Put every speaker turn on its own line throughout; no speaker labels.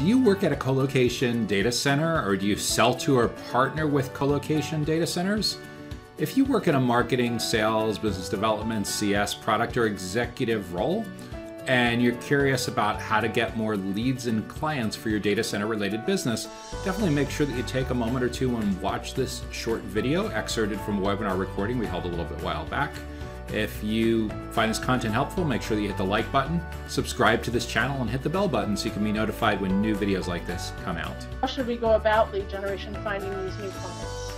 Do you work at a colocation data center or do you sell to or partner with colocation data centers? If you work in a marketing, sales, business development, CS, product, or executive role, and you're curious about how to get more leads and clients for your data center related business, definitely make sure that you take a moment or two and watch this short video excerpted from a webinar recording we held a little bit while back. If you find this content helpful, make sure that you hit the like button, subscribe to this channel, and hit the bell button so you can be notified when new videos like this come out.
How should we go about lead generation finding these new clients?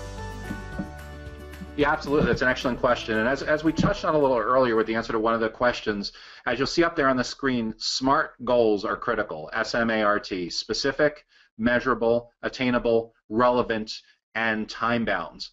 Yeah, absolutely. That's an excellent question. And as, as we touched on a little earlier with the answer to one of the questions, as you'll see up there on the screen, SMART goals are critical. S M A R T, specific, measurable, attainable, relevant, and time bounds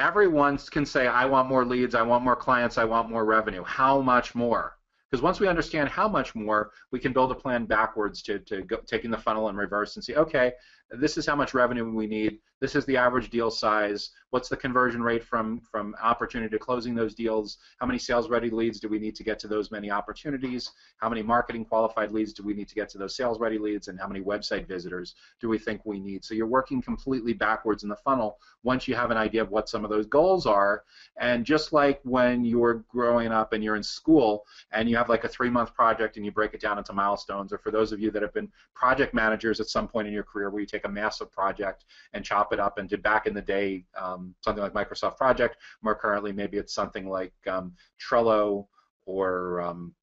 everyone can say, I want more leads, I want more clients, I want more revenue. How much more? Because once we understand how much more, we can build a plan backwards to, to go, taking the funnel in reverse and see, okay, this is how much revenue we need. This is the average deal size. What's the conversion rate from from opportunity to closing those deals? How many sales ready leads do we need to get to those many opportunities? How many marketing qualified leads do we need to get to those sales ready leads? And how many website visitors do we think we need? So you're working completely backwards in the funnel once you have an idea of what some of those goals are. And just like when you're growing up and you're in school and you have like a three month project and you break it down into milestones, or for those of you that have been project managers at some point in your career where you take a massive project and chop it up into back in the day um, something like Microsoft Project. More currently, maybe it's something like um, Trello or um,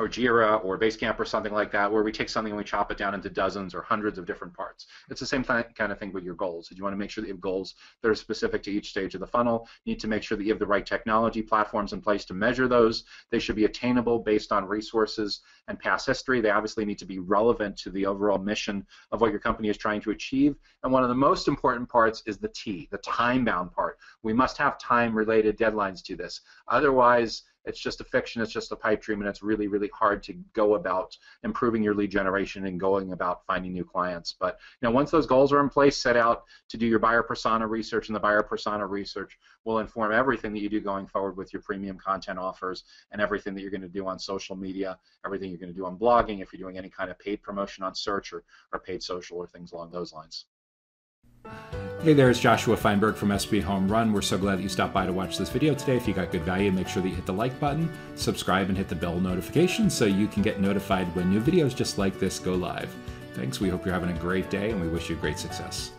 or Jira or Basecamp or something like that, where we take something and we chop it down into dozens or hundreds of different parts. It's the same th- kind of thing with your goals. You want to make sure that you have goals that are specific to each stage of the funnel. You need to make sure that you have the right technology platforms in place to measure those. They should be attainable based on resources and past history. They obviously need to be relevant to the overall mission of what your company is trying to achieve. And one of the most important parts is the T, the time-bound part. We must have time-related deadlines to this. Otherwise, it's just a fiction, it's just a pipe dream, and it's really, really hard to go about improving your lead generation and going about finding new clients. But you know, once those goals are in place, set out to do your buyer persona research, and the buyer persona research will inform everything that you do going forward with your premium content offers and everything that you're going to do on social media, everything you're going to do on blogging, if you're doing any kind of paid promotion on search or, or paid social or things along those lines.
Hey there, it's Joshua Feinberg from SP Home Run. We're so glad that you stopped by to watch this video today. If you got good value, make sure that you hit the like button, subscribe, and hit the bell notification so you can get notified when new videos just like this go live. Thanks. We hope you're having a great day, and we wish you great success.